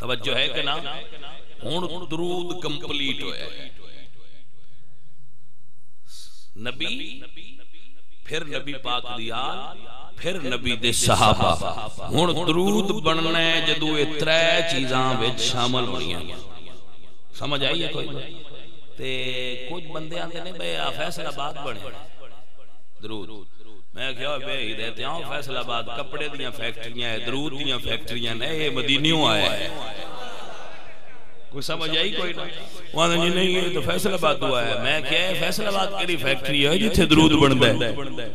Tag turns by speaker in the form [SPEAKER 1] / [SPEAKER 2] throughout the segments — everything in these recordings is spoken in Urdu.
[SPEAKER 1] توجہ ہے کہ نا ہون درود کمپلیٹ ہویا ہے نبی، پھر نبی پاک دیا پھر نبی دے صحابہ۔ ہون درود بننا ہے جدو اے ترے چیزاں وچ شامل ہونی ہیں سمجھ آئی ہے کوئی؟ تے کچھ بندے آندے نے بے فیصل آباد بنے درود۔ میں کہا بے ہی دیتے ہیں فیصل آباد کپڑے دیاں فیکٹریاں درود دیاں فیکٹریاں نے یہ مدینیوں آیا ہے کوئی سمجھ آئی کوئی؟ نہ وہاں جی نہیں یہ تو فیصل آباد ہوا ہے میں کیا ہے فیصل آباد کے لیے فیکٹری ہے جتھے درود بن ہے۔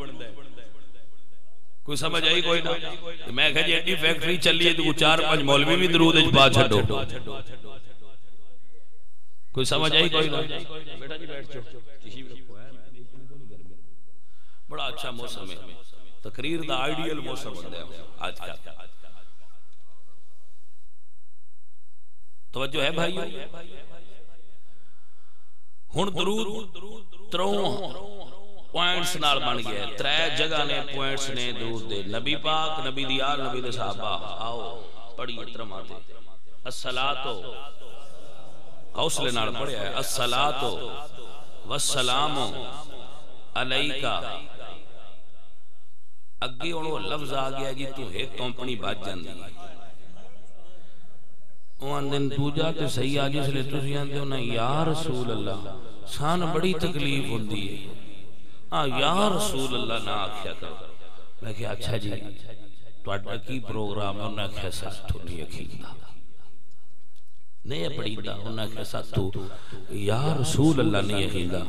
[SPEAKER 1] کوئی سمجھ آئی کوئی نہ میں کہا جی ایڈی فیکٹری چلی ہے تو چار پانچ مولوی بھی درود اج پا چھڈو۔ کوئی سمجھ آئی کوئی نہ بیٹا جی بیٹھ جاؤ بڑا اچھا موسم ہے۔ تقریر دا آئیڈیل موسم ہوتا ہے۔ آج کا۔ توجہ ہے بھائی ہن درود تروں پوائنٹس نال بن گیا ہے۔ ترے جگہ نے پوائنٹس نے درود دے۔ نبی پاک، نبی دی آل نبی دے صحابہ، آؤ پڑھیے ترماتے الصلاۃ حوصلے نال پڑھیا ہے۔ الصلاۃ والسلام علیکا اگے ہن لفظ آ گیا جی تو ایک کمپنی بچ جاندی وہاں دن دوجا تے صحیح آ جس لے تسی آندے ہو نا یا رسول اللہ سان بڑی تکلیف ہوندی ہے ہاں یا رسول اللہ نہ آکھیا کرو میں کہ اچھا جی تواڈا کی پروگرام ہے انہاں ساتھ تو نہیں نہیں پڑھی دا انہاں کہ تو یا رسول اللہ نہیں اکھیندا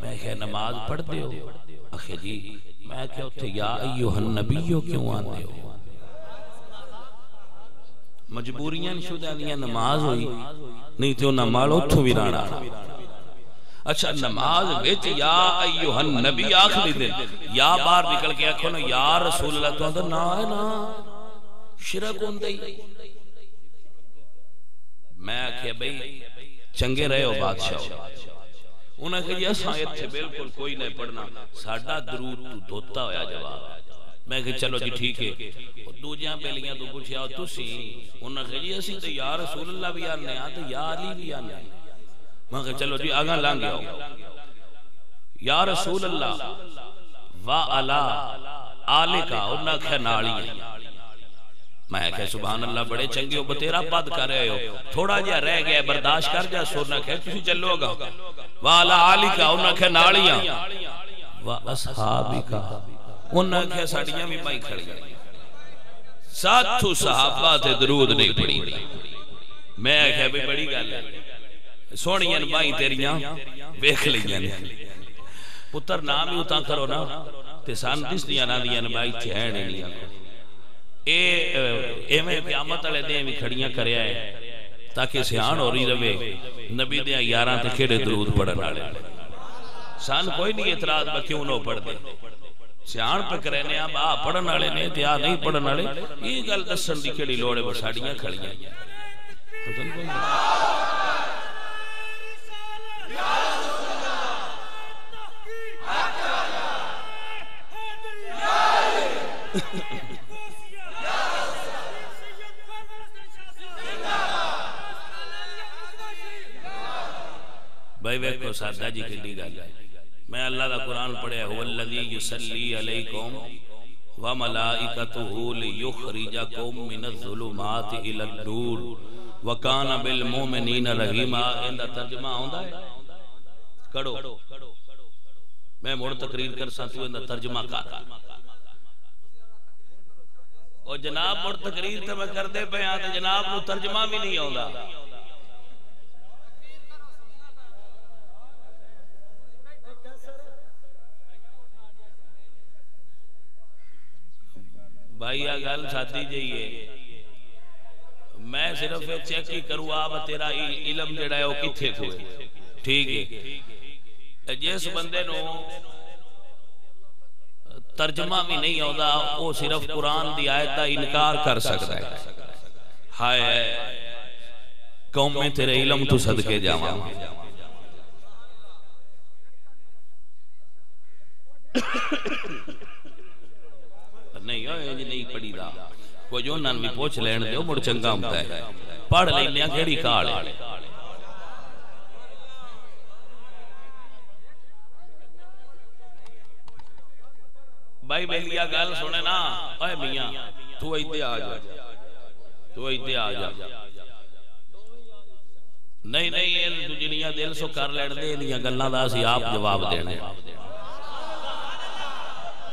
[SPEAKER 1] میں کہ نماز پڑھ دے ہو اخی جی میں کہ اتھے، یا ایوہ النبیو کیوں آندے ہو؟ مجبوریاں شدہ دیا نماز ہوئی؟ نہیں تو نمال اتھو بھی رانا۔ اچھا نماز ویچ یا ایوہ النبی آخری دن۔ یا بار نکل کے اکھو نا، یا رسول اللہ، تو اندر نا ہے، نا۔ شرک ہوں دے میں کہ بھئی، چنگے رہے ہو بادشاہ۔ ہو انہیں کہ یہ جی سائیت تھے بالکل کوئی نہیں پڑھنا۔ ساڑھا درود تو دھوتا ہویا جواب۔ میں کہ چلو جی ٹھیک ہے۔ دو جہاں بیلیاں تو پوچھیا تو سی انہیں کہ جی اسی تو یا رسول اللہ بھی آنے آن تو یا علی بھی آنے میں کہ چلو جی آگاں لانگے ہو یا رسول اللہ، و علا آلے کا انہیں کہ ناڑی ہے میں کہ سبحان اللہ، بڑے چنگے ہو، بتیرا بد کر رہے ہو۔ تھوڑا جا رہ گیا، برداشت کر جا سونا کہ کسی چلو گا و علا آلی کا انہیں کہ ناڑیاں و اصحابی کا انہاں کیا ساڑیاں بھی بائی کھڑی ساتھو صحابہ تے درود نہیں پڑی۔ میں کہا بھی بڑی گل ہے۔ سونیاں بائی تیریاں بیکھ لیاں پتر نام ہی اتاں کرو نا۔ تے سان دس دیا نا دیا بائی چہن لیا اے اے میں قیامت والے دے بھی کھڑیاں کریا ہے۔ تاکہ سیان ہو رہی روے نبی دیا یاراں تے کھیڑے درود پڑھن والے۔ سان کوئی نہیں اعتراض با کیوں نہ پڑھ دے۔ سیان پہ کرنے آپ آ پڑھن والے نے تے آ نہیں پڑھن والے۔ یہ گل دسن دی کیڑی لوڑے بساڑیاں کھڑیاں۔ بھائی ویکھو سادہ جی کی گل۔ ہے میں اللہ دا قرآن پڑھے ہوا اللذی یسلی علیکم وملائکتہو لیخرجکم من الظلمات الى الدور وکان بالمومنین رحیمہ اندہ ترجمہ ہوندہ ہے؟ کڑو۔ میں موڑ تقریر کر ساتھو اندہ ترجمہ کر۔ اور جناب موڑ تقریر تے میں کر دے بیان ہاں، جناب نو ترجمہ بھی نہیں ہوندہ بھائی گل ساتھی جائیے میں صرف چیک ہی کروں، آپ تیرا علم جڑا ہے، وہ کتھے کوئے ٹھیک ہے۔ جس بندے نو ترجمہ بھی نہیں ہوتا وہ صرف قرآن دی آیت دا انکار کر سکتا ہے۔ ہائے قوم میں تیرے علم تو صدقے جاواں۔ نہیں ہوئے جی نہیں پڑی دا۔ کوئی جو نان بھی پوچھ لین دے مڑ چنگا ہوتا ہے۔ پڑھ لینے کیڑی کال ہے؟ بھائی بیلیا گل سنے نا۔ اے میاں، تو ایتے آ جا۔ تو ایتے آ جا۔ نہیں نہیں یہ دل سو کر لیڑ دے انیاں گلنا دا سی آپ جواب دینے۔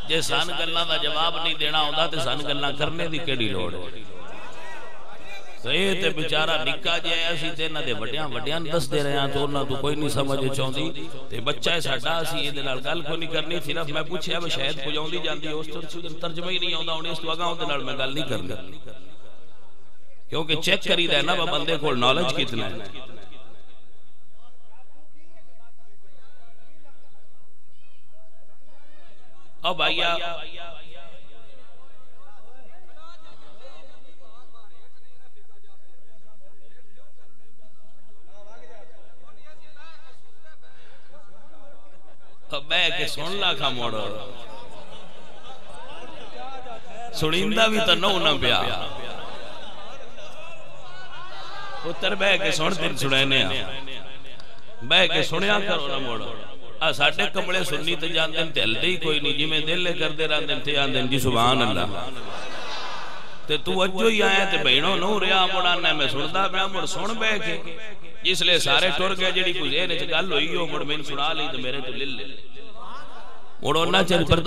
[SPEAKER 1] جے سان گلنا دا جواب نہیں دینا ہوندہ تے سان گلنا کرنے دی کیڑی لوڑ تو یہ تے بچارہ نکا جے ایسی تے نہ دے وڈیاں وڈیاں دس دے رہے ہیں تو انہاں تو کوئی نہیں سمجھے چاہندی۔ تے بچہ ہے ساڈا اسی یہ نال گل کو نہیں کرنی، صرف میں پوچھیا وہ شاید پجاوندی جاندی، اس تو ترجمہ ہی نہیں آوندا، ہن اس تو اگاں دے نال میں گل نہیں کرنی۔ کیونکہ چیک کری دا ہے نا وہ بندے کول نالج کتنا ہے۔ اب آئیا بے کے سن لاکھا موڑا سنیندہ بھی تو نو نہ پیا۔ اتر بے کے سن دن سنینے بے کے سنیا کرو نہ موڑا ساڑھے کمڑے سننی تے جان دن تے ہلدے ہی کوئی نہیں جی میں دل لے کر دے رہا دن تے جان دن جی سبحان اللہ۔ تے تو اجو ہی آئے تے بہنوں نو ریا مڑانا میں سندا میں مڑ سن بے کے۔ جس لیے سارے ٹور گئے جڑی کوئی زیر گل ہوئی ہو مڑ میں سنا لی تے میرے تو لل لے۔ مڑ انہا چل پردہ